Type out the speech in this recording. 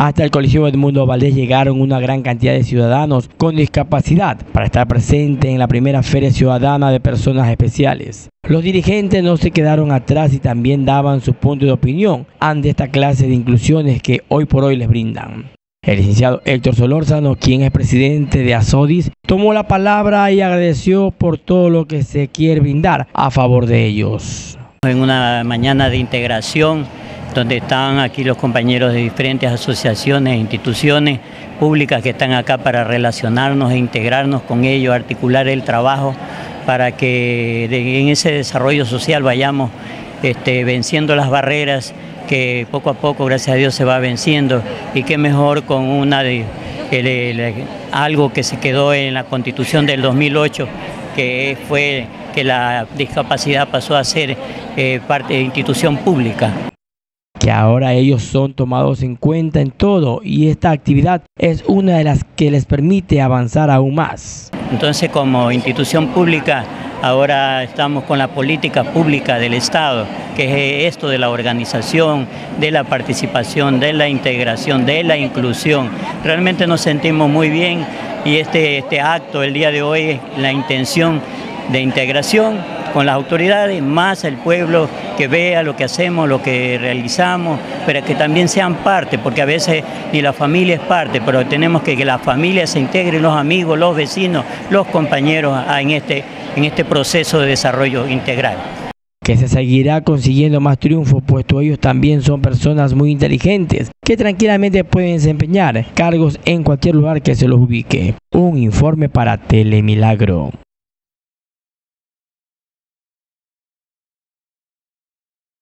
Hasta el Colegio Edmundo Valdés llegaron una gran cantidad de ciudadanos con discapacidad para estar presente en la primera Feria Ciudadana de Personas Especiales. Los dirigentes no se quedaron atrás y también daban su punto de opinión ante esta clase de inclusiones que hoy por hoy les brindan. El licenciado Héctor Solórzano, quien es presidente de ASODIS, tomó la palabra y agradeció por todo lo que se quiere brindar a favor de ellos. En una mañana de integración, donde están aquí los compañeros de diferentes asociaciones e instituciones públicas que están acá para relacionarnos e integrarnos con ellos, articular el trabajo para que en ese desarrollo social vayamos este, venciendo las barreras que poco a poco, gracias a Dios, se va venciendo. Y qué mejor con algo que se quedó en la constitución del 2008, que fue que la discapacidad pasó a ser eh, parte de institución pública ahora ellos son tomados en cuenta en todo y esta actividad es una de las que les permite avanzar aún más. Entonces como institución pública Ahora estamos con la política pública del Estado, que es esto de la organización, de la participación, de la integración, de la inclusión. Realmente nos sentimos muy bien y este, este acto el día de hoy es la intención de integración con las autoridades, más el pueblo que vea lo que hacemos, lo que realizamos, pero que también sean parte, porque a veces ni la familia es parte, pero tenemos que que la familia se integre, los amigos, los vecinos, los compañeros en este en este proceso de desarrollo integral. Que se seguirá consiguiendo más triunfos, puesto ellos también son personas muy inteligentes que tranquilamente pueden desempeñar cargos en cualquier lugar que se los ubique. Un informe para Telemilagro.